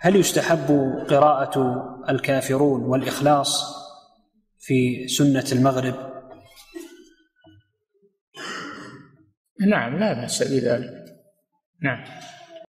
هل يستحب قراءة الكافرون والإخلاص في سنة المغرب؟ نعم لا بأس بذلك نعم